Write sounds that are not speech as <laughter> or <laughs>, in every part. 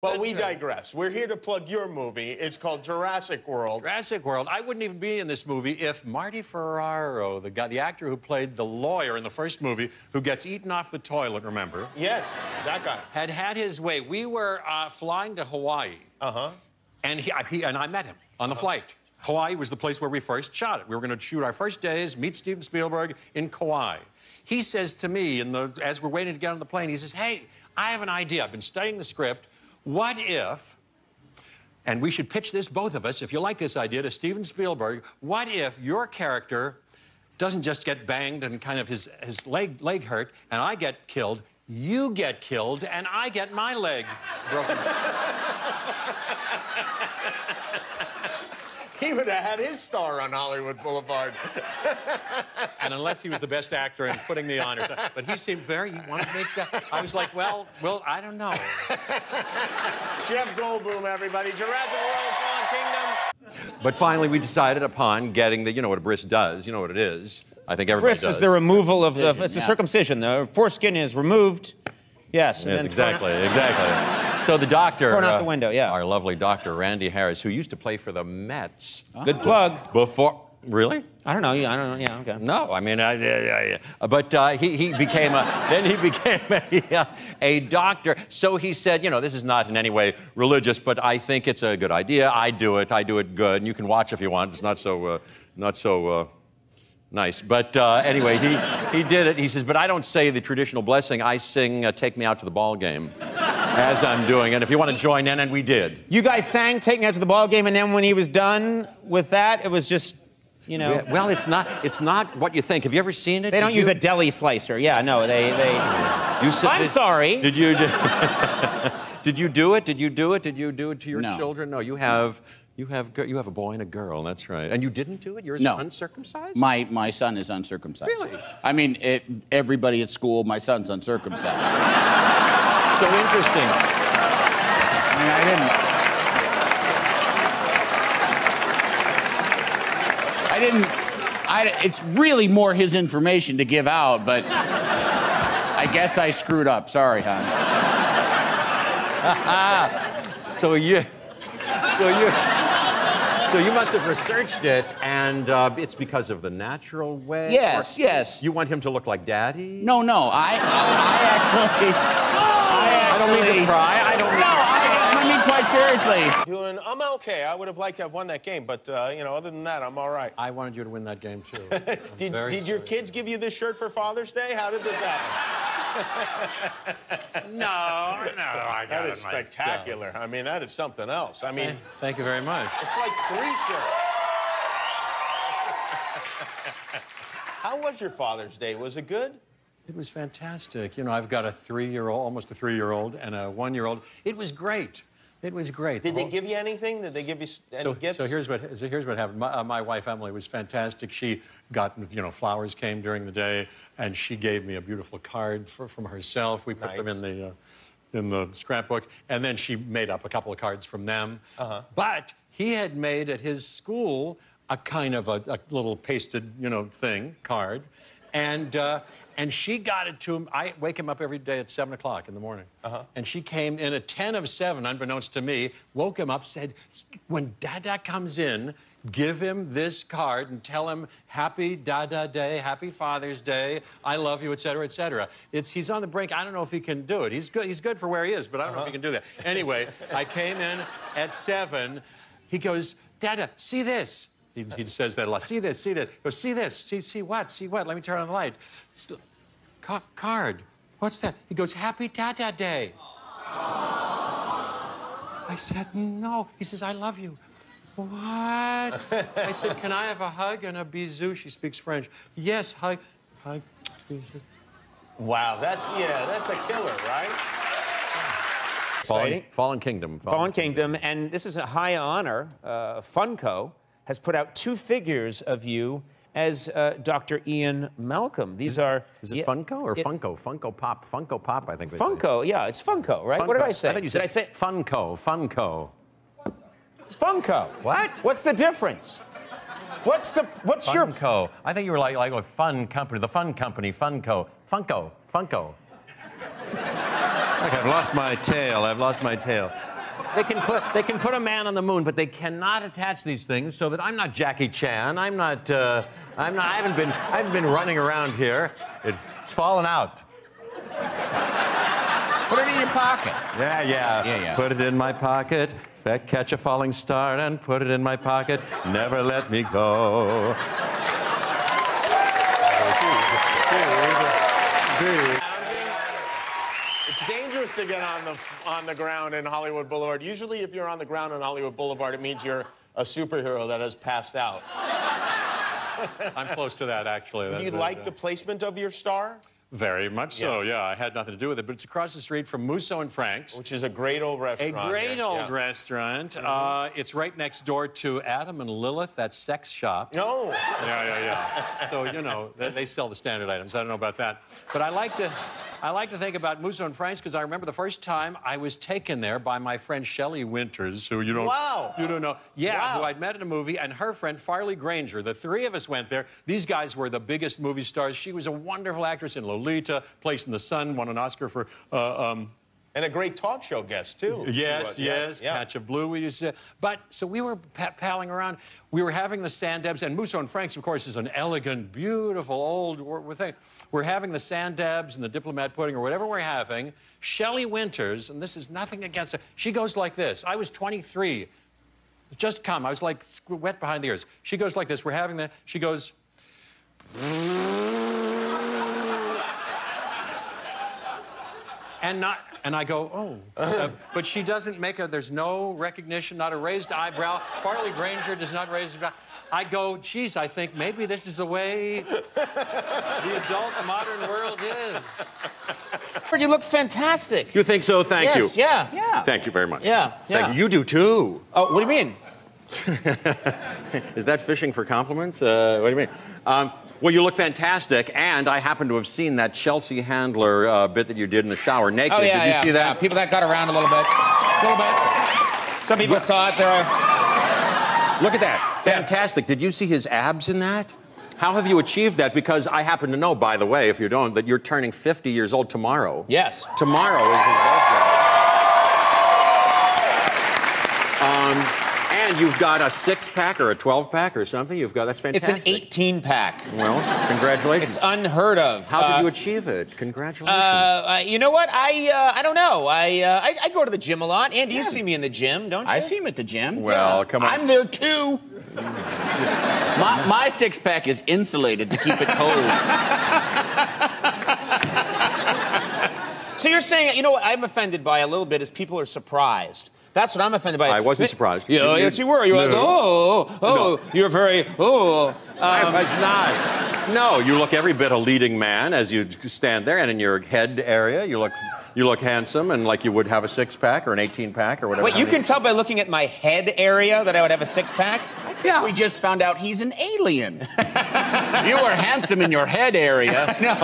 But we digress. We're here to plug your movie. It's called Jurassic World. Jurassic World. I wouldn't even be in this movie if Marty Ferrero, the guy, the actor who played the lawyer in the first movie, who gets eaten off the toilet, remember? Yes, that guy. Had had his way. We were uh, flying to Hawaii. Uh huh. And he, he, and I met him on the flight. Hawaii was the place where we first shot it. We were going to shoot our first days, meet Steven Spielberg in Kauai. He says to me, in the, as we're waiting to get on the plane, he says, "Hey, I have an idea. I've been studying the script. What if?" And we should pitch this, both of us, if you like this idea, to Steven Spielberg. What if your character doesn't just get banged and kind of his, his leg, leg hurt, and I get killed, you get killed, and I get my leg broken? <laughs> <laughs> He would have had his star on Hollywood Boulevard. <laughs> and unless he was the best actor in putting me on or something. But he seemed very, he wanted to make sense. I was like, well, well, I don't know. <laughs> Jeff Goldblum, everybody. Jurassic World, Fallen Kingdom. But finally, we decided upon getting the, you know what a bris does, you know what it is. I think everybody Bris does. is the removal of the, it's a circumcision. The foreskin is removed. Yes. and Yes, then exactly, exactly. So the doctor, Thrown out uh, the window, yeah. our lovely doctor Randy Harris, who used to play for the Mets Good plug. before. Really? I don't know. Yeah, I don't know. Yeah, okay. No, I mean, I, I, I, but uh, he, he became a, <laughs> then he became a, a doctor. So he said, you know, this is not in any way religious, but I think it's a good idea. I do it. I do it good, and you can watch if you want. It's not so, uh, not so uh, nice. But uh, anyway, he, he did it. He says, but I don't say the traditional blessing. I sing uh, "Take Me Out to the Ball Game" as I'm doing it. If you want to join in, and we did. You guys sang "Take Me Out to the Ball Game," and then when he was done with that, it was just, you know, Yeah, Well, it's not. It's not what you think. Have you ever seen it? they don't Did use you- a deli slicer. Yeah, no, they they. You said I'm did- sorry. Did you? Do, <laughs> did you do it? Did you do it? Did you do it to your No. children? No. You have. You have. You have a boy and a girl. That's right. And you didn't do it. You're No. uncircumcised. My my son is uncircumcised. Really? I mean, it, everybody at school, my son's uncircumcised. So interesting. I mean, I didn't. I didn't. I, it's really more his information to give out, but I guess I screwed up. Sorry, hon. <laughs> So you. So you. So you must have researched it, and uh, it's because of the natural way. Yes, yes. You want him to look like Daddy? No, no. I, I actually. I I don't mean to pry. I don't mean. No, I, I mean quite seriously. Doing, I'm okay. I would have liked to have won that game, but uh, you know, other than that, I'm all right. I wanted you to win that game too. <laughs> Did, did your kids give you this shirt for Father's Day? How did this happen? <laughs> No, no. I got That it is myself. spectacular. I mean, that is something else. I mean, Thank you very much. it's like three shirts. <laughs> How was your Father's Day? Was it good? It was fantastic. You know, I've got a three-year-old, almost a three-year-old, and a one-year-old. It was great. It was great. Did The they give you anything? Did they give you any so, gifts? so here's what so here's what happened. My, uh, my wife Emily was fantastic. She got you know flowers came during the day, and she gave me a beautiful card for, from herself. We put them in the uh, in the scrapbook, and then she made up a couple of cards from them. Uh-huh. But he had made at his school a kind of a, a little pasted you know thing card, and. Uh, and she got it to him. I wake him up every day at 7 o'clock in the morning. Uh-huh. And she came in at 10 of 7, unbeknownst to me, woke him up, said, When Dada comes in, give him this card and tell him Happy Dada Day, Happy Father's Day, I love you, etc., cetera, et cetera. It's, he's on the brink. I don't know if he can do it. He's good, he's good for where he is, but I don't know if he can do that. Anyway, I came in at 7. He goes, Dada, see this. He, he says that a lot. See this, see this. Go, see this. See, see what? See what? Let me turn on the light. Ca- card. What's that? He goes, Happy Dada Day. I said, no. He says, I love you. What? I said, can I have a hug and a bisou? She speaks French. Yes, hug, hug, bisou. Wow, that's yeah, that's a killer, right? Fallen, Fallen Kingdom. Fallen Kingdom, and this is a high honor. Uh, Funko has put out two figures of you as uh, Dr. Ian Malcolm. These are Is it yeah, Funko or it- Funko? Funko Pop. Funko Pop, I think. they say. Funko, yeah, it's Funko, right? What did I say? I thought you did said I say Funko. Funko. Funko? What? What's the difference? What's the what's your Funko. I think you were like like a fun company, the fun company, Funko, Funko, Funko. Look, I've lost my tail. I've lost my tail. They can put they can put a man on the moon, but they cannot attach these things so that I'm not Jackie Chan. I'm not. Uh, I'm not. I haven't been. I haven't been running around here. It's fallen out. Put it in your pocket. Yeah, yeah. Yeah, yeah. Put it in my pocket. Catch a falling star and put it in my pocket. Never let me go. Dangerous to get on the on the ground in Hollywood Boulevard. Usually, if you're on the ground in Hollywood Boulevard, it means you're a superhero that has passed out. I'm close to that, actually. Do you like the placement of your star? Very much so, Yeah. yeah. I had nothing to do with it, but it's across the street from Musso and Frank's. Which is a great old restaurant. A great here. old Yeah. restaurant. Uh, it's right next door to Adam and Lilith, that sex shop. No. Yeah, yeah, yeah. <laughs> So you know they, they sell the standard items. I don't know about that, but I like to, I like to think about Musso and Frank's because I remember the first time I was taken there by my friend Shelley Winters, who you don't, Wow. you don't know, yeah, Wow. who I'd met in a movie, and her friend Farley Granger. The three of us went there. These guys were the biggest movie stars. She was a wonderful actress in Lolita, Place in the Sun, won an Oscar for. Uh, um, And a great talk show guest, too. Yes, was, yeah, yes, yeah. Patch of Blue. We used to, but so we were pa- palling around. We were having the sand dabs, and Musso and Frank's, of course, is an elegant, beautiful old thing. We're having the sand dabs and the diplomat pudding or whatever we're having. Shelley Winters, and this is nothing against her. She goes like this. I was 23, just come. I was like wet behind the ears. She goes like this. We're having the. She goes. And not and I go, oh, Uh, but she doesn't make a. There's no recognition, not a raised eyebrow. Farley Granger does not raise his brow. I go, geez, I think maybe this is the way the adult modern world is. You look fantastic. You think so? Thank yes, you. yeah, yeah. Thank you very much. Yeah, Thank yeah. you. You do too. Oh, what do you mean? <laughs> Is that fishing for compliments? Uh, what do you mean? Um, well, you look fantastic, and I happen to have seen that Chelsea Handler uh, bit that you did in the shower naked. Oh yeah, did you yeah. see that? yeah. People that got around a little bit. A little bit. Some people saw it. There. Are... Look at that. Fantastic. Did you see his abs in that? How have you achieved that? Because I happen to know, by the way, if you don't, that you're turning 50 years old tomorrow. Yes. Tomorrow is his birthday. Um, and you've got a six pack or a 12 pack or something. You've got that's fantastic. It's an 18 pack. Well, congratulations. It's unheard of. How did Uh, you achieve it? Congratulations. Uh, uh, you know what? I uh, I don't know. I, uh, I I go to the gym a lot. Andy, you see me in the gym, don't you? I see him at the gym. Well, Yeah. come on. I'm there too. my, my six pack is insulated to keep it cold. <laughs> So you're saying, you know what? I'm offended by a little bit is people are surprised. That's what I'm offended by. I wasn't surprised. Yeah, You- yes, you were. You were like, No. oh, oh, you're very, oh. I Um, was not. No, you look every bit a leading man as you stand there, and in your head area, you look you look handsome and like you would have a six pack or an 18 pack or whatever. wait, you can tell by looking at my head area that I would have a six pack? Yeah. We just found out he's an alien. <laughs> you are handsome in your head area. <laughs> No,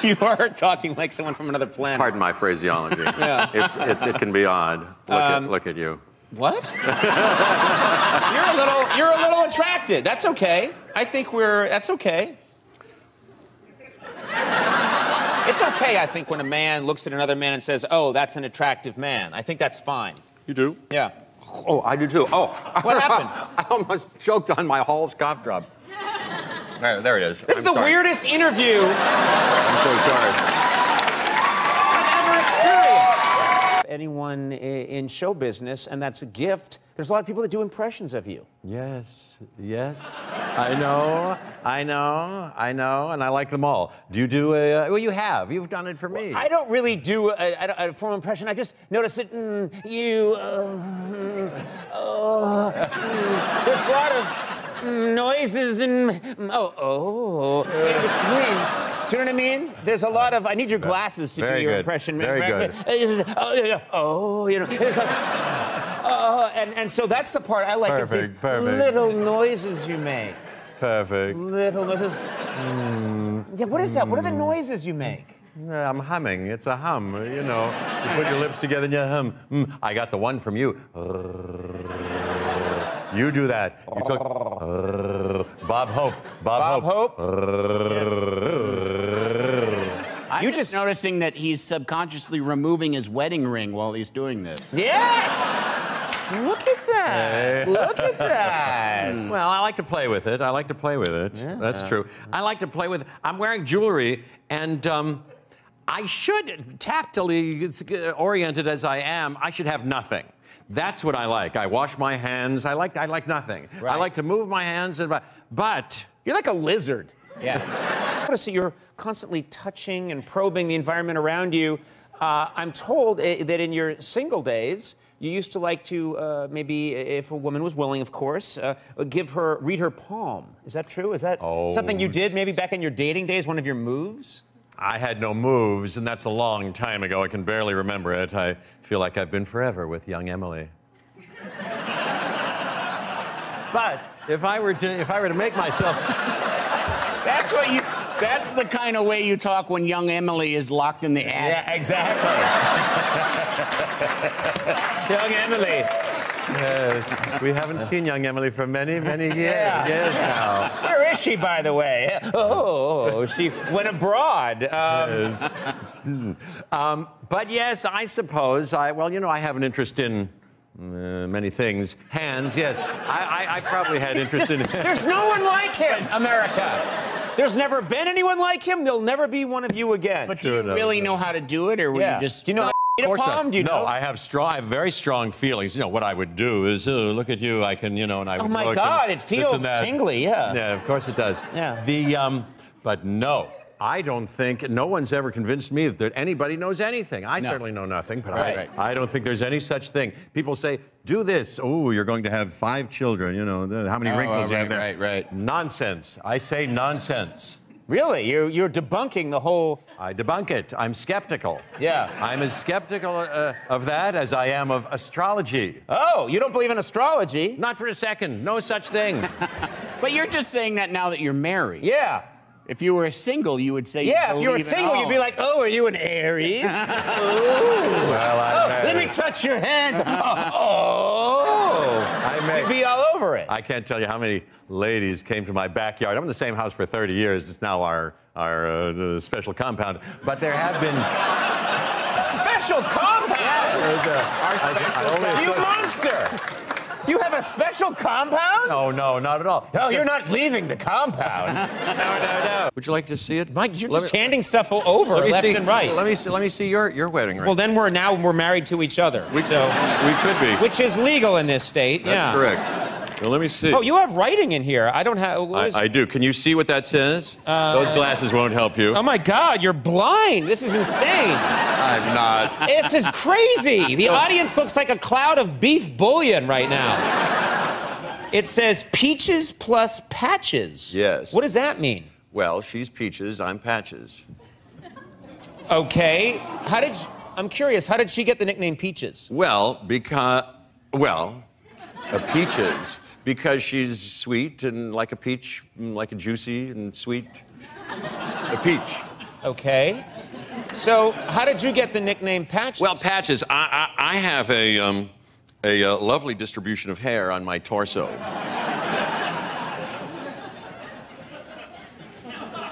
<laughs> you are talking like someone from another planet. Pardon my phraseology. <laughs> Yeah. It's, it's, it can be odd. Look, Um, at, look at you. What? <laughs> you're a little, you're a little attracted. That's okay. I think we're. That's okay. It's okay, I think, when a man looks at another man and says, "Oh, that's an attractive man." I think that's fine. You do? Yeah. Oh, I do too. Oh. What happened? I almost choked on my Hall's cough drop. There, there it is. This is the weirdest interview I'm so sorry. I've ever experienced. Anyone in show business, and that's a gift. There's a lot of people that do impressions of you. Yes, yes. I know, I know, I know, and I like them all. Do you do a. Uh, well, you have. You've done it for me. I don't really do a, a, a formal impression. I just notice it. Mm, you. Uh, mm, uh, mm. There's a lot of noises and mm, oh oh in between. Do you know what I mean? There's a lot of. I need your glasses to Very do your good. impression. Very good. It's just, oh, yeah, yeah, oh, you know. It's like, uh, and and so that's the part I like. is these Perfect, perfect. little noises you make. Perfect. Little noises. Hmm. Yeah. What is that? What are the noises you make? I'm humming. It's a hum, you know. You put your lips together and you hum. Mm, I got the one from you. You do that. You took Bob Hope. Bob, Bob Hope? I I'm You just, just- noticing that he's subconsciously removing his wedding ring while he's doing this. Yes! Look at that. Look at that. <laughs> Well, I like to play with it. I like to play with it. That's true. I like to play with. I'm wearing jewelry, and um, I should, tactily uh, oriented as I am, I should have nothing. That's what I like. I wash my hands. I like. I like nothing. I like to move my hands, and, but You're like a lizard. Yeah. <laughs> Notice that you're constantly touching and probing the environment around you. Uh, I'm told uh, that in your single days, you used to like to uh, maybe, if a woman was willing, of course, uh, give her, read her palm. Is that true? Is that Oh, something you did maybe back in your dating days? One of your moves? I had no moves, and that's a long time ago. I can barely remember it. I feel like I've been forever with young Emily. <laughs> but if I were to, if I were to make myself, <laughs> That's what you. That's the kind of way you talk when young Emily is locked in the attic. Yeah, exactly. <laughs> Young Emily. Yes, we haven't seen young Emily for many, many <laughs> years. Yeah. Yes, now. Where is she, by the way? Oh, she went abroad. Um, Um, but yes, I suppose I. Well, you know, I have an interest in. Uh, many things. Hands, yes. I, I, I probably had interest in. There's no one like him, America. There's never been anyone like him. There'll never be one of you again. But do Do you really know how to do it, or were yeah. you just? do you know a course I- palm? You no, know? I have strong, I have very strong feelings. You know what I would do is, oh, look at you. I can, you know, and I. Oh my look God, it feels tingly, yeah. Yeah, of course it does. Yeah. The um, but no, I don't think no one's ever convinced me that anybody knows anything. I No. certainly know nothing, but Right. I, I don't think there's any such thing. People say, do this. Oh, you're going to have five children. You know, how many Oh, wrinkles you right, have there? right, right. Nonsense. I say nonsense. Really? You're, you're debunking the whole. I debunk it. I'm skeptical. Yeah. I'm as skeptical uh, of that as I am of astrology. Oh, you don't believe in astrology? Not for a second. No such thing. <laughs> But you're just saying that now that you're married. Yeah. If you were single, you would say. Yeah, if you were single, you'd be like, oh, are you an Aries? <laughs> well, oh, let me touch your hands. <laughs> Oh, I may- you'd be all over it. I can't tell you how many ladies came to my backyard. I'm in the same house for 30 years. It's now our our uh, special compound. But there have been. <laughs> Special compound? I- I only- You monster! You have a special compound? No, no, not at all. No, It's you're just- not leaving the compound. <laughs> No, no, no. Would you like to see it? Mike, you're Let just me- handing stuff over let me left see, and right. Let me see. Let me see your your wedding ring. Well, then we're now we're married to each other. so, we could be. which is legal in this state. That's yeah. correct. Well, let me see. Oh, you have writing in here. I don't have. what is- I, I do. Can you see what that says? Uh, Those glasses won't help you. oh my God, you're blind. This is insane. I'm not. This is crazy. The oh. audience looks like a cloud of beef bouillon right now. It says peaches plus patches. Yes. What does that mean? Well, she's peaches. I'm patches. Okay. How did? I'm curious. How did she get the nickname Peaches? Well, because well, a peaches because she's sweet and like a peach, mm, like a juicy and sweet. A peach. Okay. So, how did you get the nickname Patches? Well, patches. I I, I have a um, a uh, lovely distribution of hair on my torso.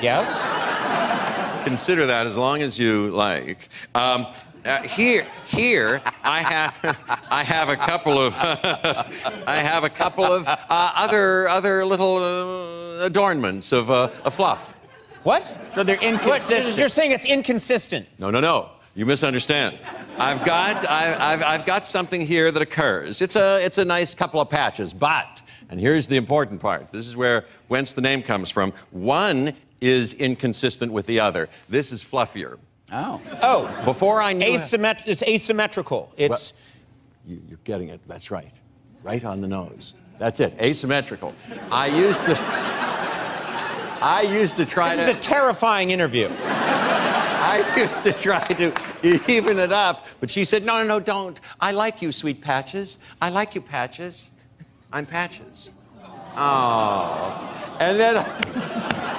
yes. Consider that as long as you like. Um, uh, here, here, I have, <laughs> I have a couple of, <laughs> I have a couple of uh, other, other little uh, adornments of, uh, of fluff. What? So they're What? inconsistent. You're saying it's inconsistent. No, no, no. You misunderstand. I've got, I, I've, I've got something here that occurs. It's a, it's a nice couple of patches, but, and here's the important part. This is where, whence the name comes from. One is inconsistent with the other. This is fluffier. Oh. Oh, Before I knew. asymmet- it's asymmetrical. It's You, you're getting it. That's right. Right on the nose. That's it. Asymmetrical. I used to. <laughs> I used to try this to. is a terrifying interview. <laughs> I used to try to even it up, but she said, "No, no, no, don't. I like you, sweet Patches. I like you, Patches. I'm Patches." Oh, and then. <laughs>